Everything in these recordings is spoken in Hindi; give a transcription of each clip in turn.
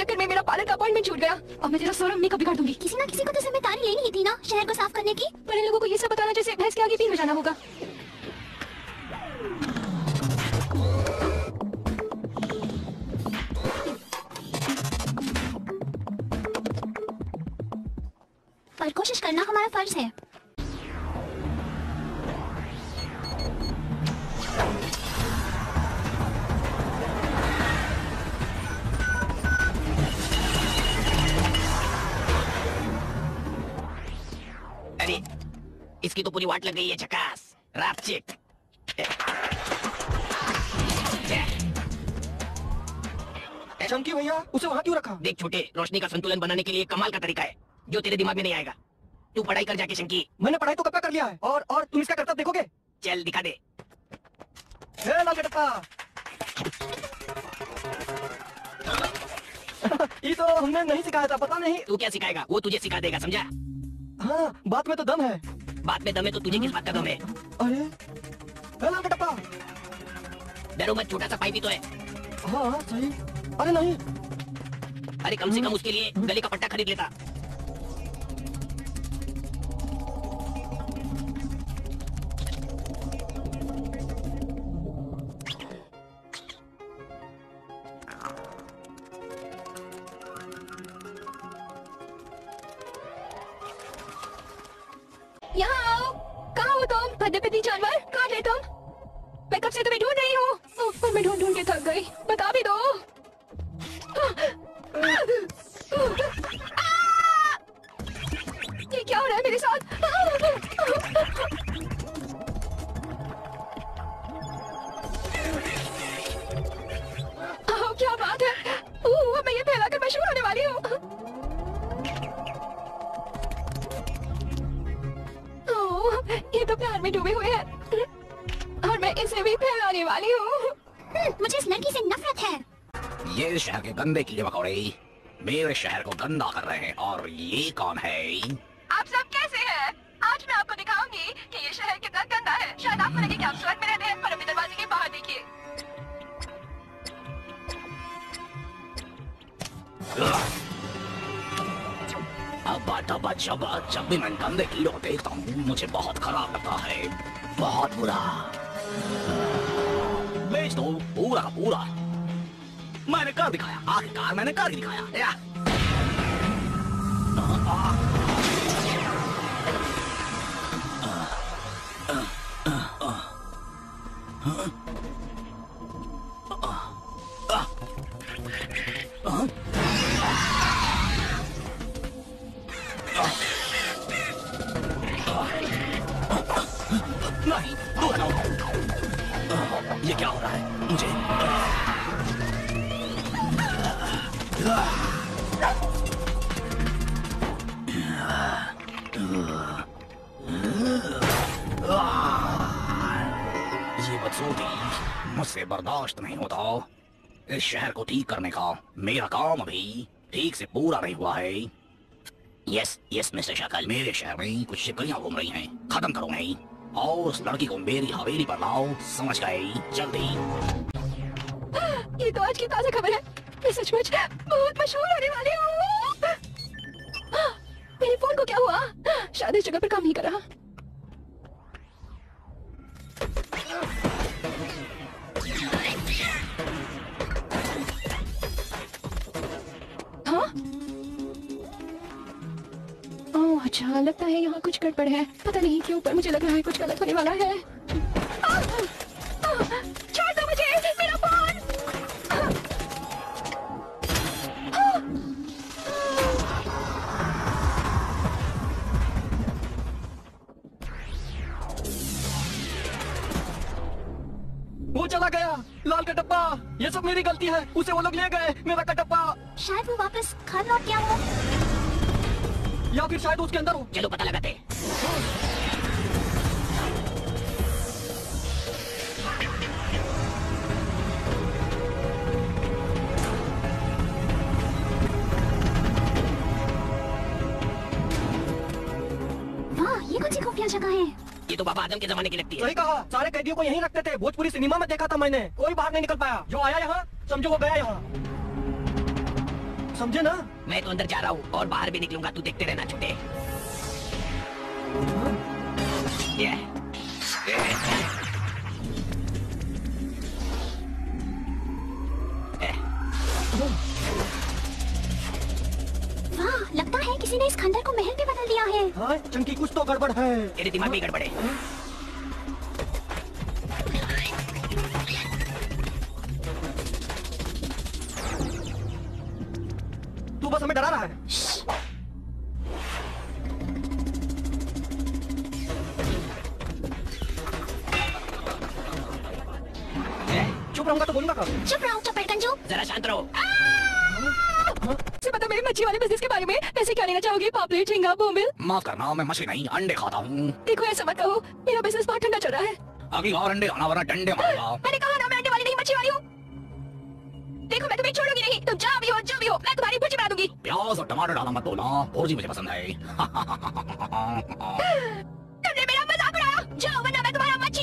चक्कर में मेरा पार्लर का अपॉइंटमेंट छूट गया। और मैं तेरा सारा मेकअप बिगाड़ दूँगी। किसी ना किसी को तो ज़िम्मेदारी लेनी ही थी ना, शहर को साफ़ करने की। पर इन लोगों को ये सब बताना जैसे भैंस के आगे पीर बजाना होगा। पर कोशिश करना हमारा फ़र्ज़ है। इसकी तो पूरी वाट लग गई है झकास रात चिक। चमकी भैया उसे वहाँ क्यों रखा? देख छोटे रोशनी का संतुलन बनाने के लिए कमाल का तरीका है जो तेरे दिमाग में नहीं आएगा। तू पढ़ाई कर जाके शंकी मैंने पढ़ाई तो कब कर लिया है? और और तुम इसका करतब देखोगे? चल दिखा दे। ये तो हमने नहीं सिखाया था पता नहीं। तू क्या सिखाएगा? वो तुझे सिखा देगा समझा? हाँ बात में तो दम है। बात में दमे है तो तुझे किस बात का दम है? अरे कटप्पा। डरो मत छोटा सा पाइप भी तो है हाँ। हाँ, सही। अरे नहीं। अरे कम से कम उसके लिए गले का पट्टा खरीद लेता। यहाँ आओ। कहाँ हो तुम? भद्दे जानवर? कहाँ थे तुम? मैं कब से तुम्हें ढूंढ रही हूँ? ऊपर पर मैं ढूंढ ढूंढ के थक गई। प्यार में डूबे हुए हैं। और मैं इसे भी फैलाने वाली हूँ। मुझे इस लड़की से नफरत है। ये शहर के गंदे कीड़े मकोड़े मेरे शहर को गंदा कर रहे हैं और ये कौन है? आप सब कैसे हैं? आज मैं आपको दिखाऊँगी कि ये शहर कितना गंदा है। शायद आपको लगे कि आप स्वर्ग में जब जब भी मैं गंदे कीड़ों को देखता हूँ, मुझे बहुत खराब लगता है। बहुत बुरा। बेच दो पूरा पूरा। मैंने कर दिखाया, आखिरकार मैंने कर दिखाया। या। नहीं ये मुझसे बर्दाश्त नहीं होता। इस शहर को ठीक करने का मेरा काम अभी ठीक से पूरा नहीं हुआ है। यस यस मिस्टर शकल मेरे शहर में कुछ शिकलियाँ घूम रही हैं। खत्म करो नहीं और उस लड़की को मेरी हवेली पर लाओ। समझ गए? जल्दी। ये तो आज की ताज़ा खबर है। मैं सचमुच बहुत मशहूर होने वाली हूँ। मेरे फ़ोन को क्या हुआ? शायद इस जगह पर काम नहीं कर रहा। हाँ? अच्छा लगता है यहाँ कुछ गड़बड़ है। पता नहीं क्यों, पर मुझे लग रहा है कुछ गलत होने वाला है। लाल का डब्बा। ये सब मेरी गलती है। उसे वो लोग ले गए मेरा कटप्पा शायद वो वापस घर लौट गया हो। या फिर शायद उसके अंदर हो। चलो पता लगाते वाह ये कौन सी खुफिया जगह है। तो बाबा आदम के जमाने की लगती है। सही कहा। सारे कैदियों को यहीं रखते थे। भोजपुरी सिनेमा में देखा था मैंने। कोई बाहर नहीं निकल पाया। जो आया यहाँ समझो वो गया यहाँ। समझे ना? मैं तो अंदर जा रहा हूँ और बाहर भी निकलूँगा। तू देखते रहना छोटे। ये। किसी ने इस खंडर को महल में बदल दिया है। हाँ चंकी कुछ तो गड़बड़ है। तेरे दिमाग में गड़बड़ है। तू बस हमें डरा रहा है। चुप रहूँगा तो बोलूँगा कब? चुप रहो चप्पड़ कंजू। जरा शांत रहो। से पता मेरे मच्छी वाले बिज़नेस के बारे में? पैसे क्या लेना चाहोगे? पापलेट झींगा बोमिल? माफ़ करना मैं मछली नहीं अंडे खाता हूँ। देखो ऐसा मत कहो। मेरा बिज़नेस बहुत ठंडा चल रहा है। अगली बार अंडे खाना वरना डंडे मारूँगा मैंने कहा ना मैं अंडे वाली नहीं मच्छी वाली हूँ। देखो मैं तुम्हें छोड़ूँगी नहीं। तुम जाओ भी हो जो भी हो मैं तुम्हारी भुर्जी बना दूँगी। प्याज और टमाटर डालना मत बोलना भुर्जी मुझे पसंद है। तुमने मेरा मज़ाक उड़ाया। जाओ वरना मैं तुम्हारा मच्छी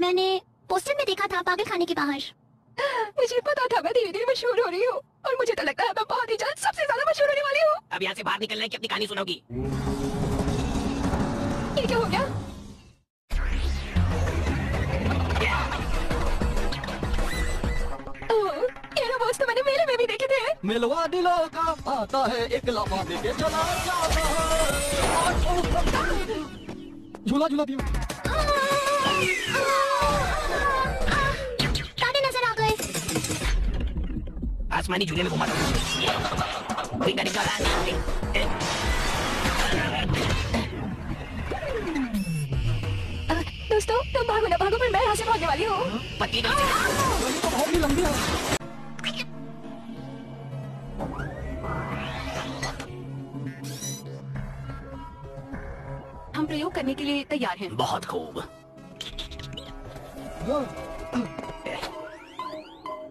मैंने पोस्टर में देखा था पागल खाने के बाहर। मुझे पता था मैं धीरे धीरे मशहूर हो रही हूँ और मुझे तो लगता है मैं बहुत ही जल्द सबसे ज़्यादा मशहूर होने वाली हूँ। अब यहाँ से बाहर निकलना है कि अपनी कहानी सुनोगी ये क्या हो गया? ओह, ये रोबोट्स तो मैंने मेले में भी देखे थे। मिलवा दिलों का आता है एक लाफा देके चला जाता है। झूला झूला दियो। नज़र आ गए आसमानी झूले में घुमा दो कोई का निकाला नहीं। दोस्तों तुम भागो ना भागो पर मैं यहाँ से भागने वाली हूँ। पतली गली से गली तो बहुत ही लंबी है हम प्रयोग करने के लिए तैयार हैं। बहुत खूब।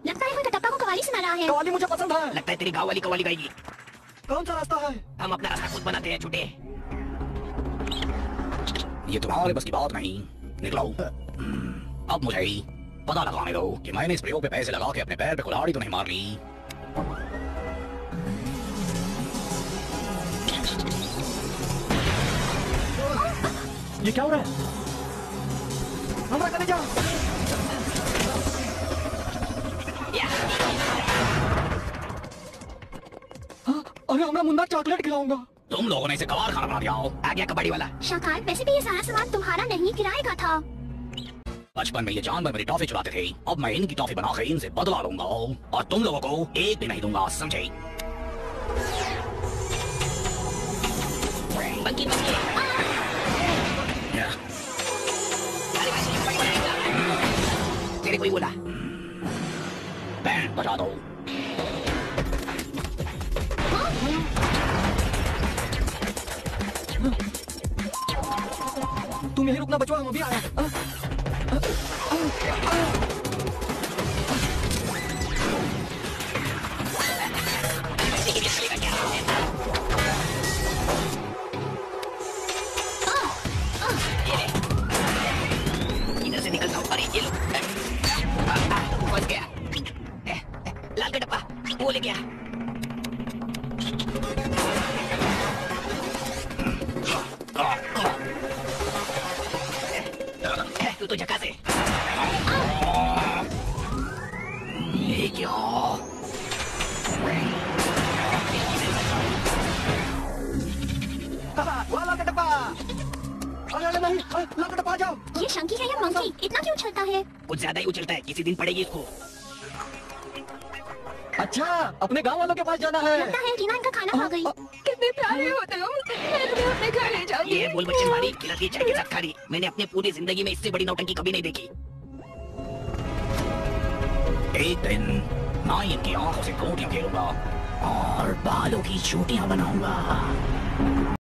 लगता है कोई कटप्पा को कवाली सुना रहा है। कवाली मुझे पसंद है। लगता है तेरी गाँव वाली कवाली गाएगी। कौन सा रास्ता है? हम अपना रास्ता खुद बनाते हैं छोटे ये तुम्हारे बस की बात नहीं। निकलो हम्म, अब मुझे ही पता लगाने दो कि मैंने इस प्रयोग पे पैसे लगा के अपने पैर पे कुल्हाड़ी तो नहीं मार ली। ये क्या हो रहा है? हमरा कने जा हाँ, अरे हमरा मुन्ना चॉकलेट खिलाऊँगा। तुम लोगों ने इसे कबाड़ खाना बना दिया हो। आ गया कबाड़ी वाला। शाकाल वैसे भी ये सारा सामान तुम्हारा नहीं किराए का था। बचपन में ये जानवर मेरी टॉफी चुराते थे। अब मैं इनकी टॉफी बना के इनसे बदला लूँगा। और तुम लोगों को एक भी नहीं दूँगा समझे? बंकी बंकी। तेरे कोई बोला बैंड बजा दो तुम यही रुकना बचवा हम अभी आए हैं। इधर डब्बा वो ले गया तू तो झका से ये क्या? जाओ। ये शंकी है या मंकी? इतना क्यों उछलता है? कुछ ज़्यादा ही उछलता है किसी दिन पड़ेगी इसको। अच्छा अपने गाँव वालों के पास जाना है। लगता है रीना इनका खाना खा गई। कितने प्यारे हो। तुम मैं तुम्हें अपने घर ले जाऊँगी ये बोल बच्चन मारी खिलाती चाय के साथ खा रही मैंने अपने पूरी ज़िंदगी में इससे बड़ी नौटंकी कभी नहीं देखी। एक दिन मैं इनकी आँखों से गोटियाँ खेलूँगा और बालों की चोटियाँ बनाऊँगा।